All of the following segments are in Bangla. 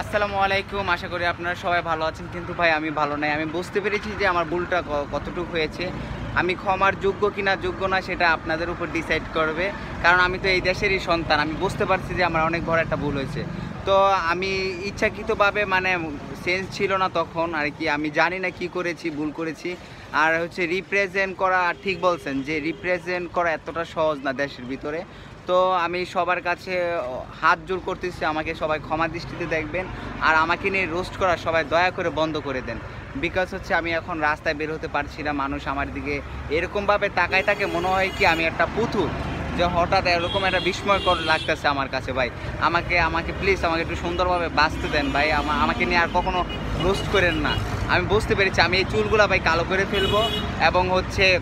আসসালামু আলাইকুম, আশা করি আপনারা সবাই ভালো আছেন। কিন্তু ভাই, আমি ভালো নাই। আমি বুঝতে পেরেছি যে আমার ভুলটা কতটুকু হয়েছে। আমি ক্ষমার যোগ্য কিনা যোগ্য না, সেটা আপনাদের উপর ডিসাইড করবে। কারণ আমি তো এই দেশেরই সন্তান। আমি বুঝতে পারছি যে আমার অনেক বড় একটা ভুল হয়েছে। তো আমি ইচ্ছাকৃতভাবে মানে সেন্স ছিল না তখন আর কি। আমি জানি না কি করেছি, ভুল করেছি। আর হচ্ছে রিপ্রেজেন্ট করা ঠিক বলছেন যে রিপ্রেজেন্ট করা এতটা সহজ না দেশের ভিতরে। তো আমি সবার কাছে হাত জোর করতেছি, আমাকে সবাই ক্ষমা দৃষ্টিতে দেখবেন আর আমাকে নিয়ে রোস্ট করা সবাই দয়া করে বন্ধ করে দেন। বিকজ হচ্ছে আমি এখন রাস্তায় বের হতে পারছি না, মানুষ আমার দিকে এরকমভাবে তাকায় তাকে মনে হয় কি আমি একটা পুতুল, যে হঠাৎ এরকম একটা বিস্ময়কর লাগতেছে আমার কাছে ভাই। আমাকে আমাকে প্লিজ আমাকে একটু সুন্দরভাবে বাঁচতে দেন ভাই, আমা- আমাকে নিয়ে আর কখনো রোস্ট করেন না। আমি বুঝতে পেরেছি, আমি এই চুলগুলো ভাই কালো করে ফেলব এবং হচ্ছে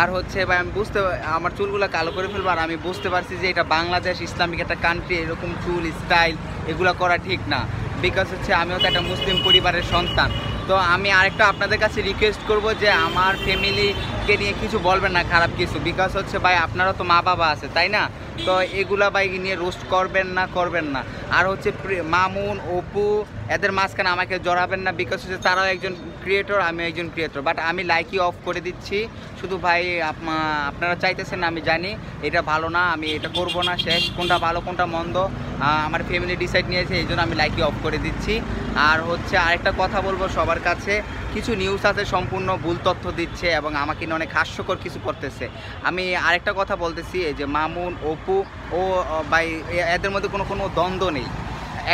আর হচ্ছে ভাই, আমি বুঝতে আমার চুলগুলো কালো করে ফেলব আর আমি বুঝতে পারছি যে এটা বাংলাদেশ ইসলামিক একটা কান্ট্রি এরকম চুল স্টাইল এগুলো করা ঠিক না। বিকজ হচ্ছে আমিও তো একটা মুসলিম পরিবারের সন্তান। তো আমি আরেকটা আপনাদের কাছে রিকোয়েস্ট করব যে আমার ফ্যামিলিকে নিয়ে কিছু বলবেন না, খারাপ কিছু। বিকজ হচ্ছে ভাই আপনারা তো মা বাবা আছে, তাই না? তো এগুলা বাইক নিয়ে রোস্ট করবেন না করবেন না। আর হচ্ছে মামুন, অপু, এদের মাঝখানে আমাকে জড়াবেন না বিকজ হচ্ছে তারাও একজন ক্রিয়েটর আমি একজন ক্রিয়েটর বাট আমি লাইকই অফ করে দিচ্ছি। শুধু ভাই, আপনা- আপনারা চাইতেছেন আমি জানি। এটা ভালো না, আমি এটা করব না, শেষ। কোনটা ভালো, কোনটা মন্দ আমার ফ্যামিলি ডিসাইড নিয়েছে, এই জন্য আমি লাইকই অফ করে দিচ্ছি। আর হচ্ছে আরেকটা কথা বলব সবার কাছে। কিছু নিউজ আছে, সম্পূর্ণ ভুল তথ্য দিচ্ছে এবং আমাকে নিয়ে অনেক হাস্যকর কিছু করতেছে। আমি আরেকটা কথা বলতেছি যে মামুন, অপু ও বাই এদের মধ্যে কোনো কোনো দ্বন্দ্ব নেই।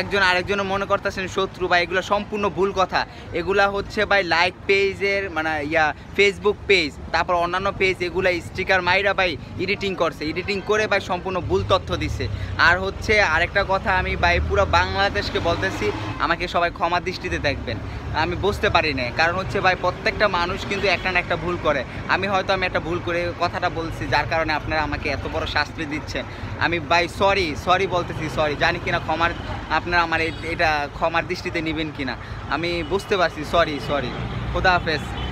একজন আরেকজনের মনে করতেছেন শত্রু বা এগুলো সম্পূর্ণ ভুল কথা। এগুলা হচ্ছে ভাই লাইক পেজের মানে ইয়া ফেসবুক পেজ তারপর অন্যান্য পেজ এগুলা স্টিকার মাইরা ভাই এডিটিং করছে। এডিটিং করে ভাই সম্পূর্ণ ভুল তথ্য দিছে। আর হচ্ছে আরেকটা কথা আমি ভাই পুরো বাংলাদেশকে বলতেছি, আমাকে সবাই ক্ষমা দৃষ্টিতে দেখবেন। আমি বুঝতে পারি না কারণ হচ্ছে ভাই প্রত্যেকটা মানুষ কিন্তু একটা না একটা ভুল করে। আমি হয়তো আমি একটা ভুল করে কথাটা বলছি, যার কারণে আপনারা আমাকে এত বড় শাস্তি দিচ্ছেন। আমি ভাই সরি সরি বলতেছি সরি জানি কিনা ক্ষমার আপনারা আমার এটা ক্ষমার দৃষ্টিতে নেবেন কিনা? আমি বুঝতে পারছি সরি সরি খোদা হাফেজ।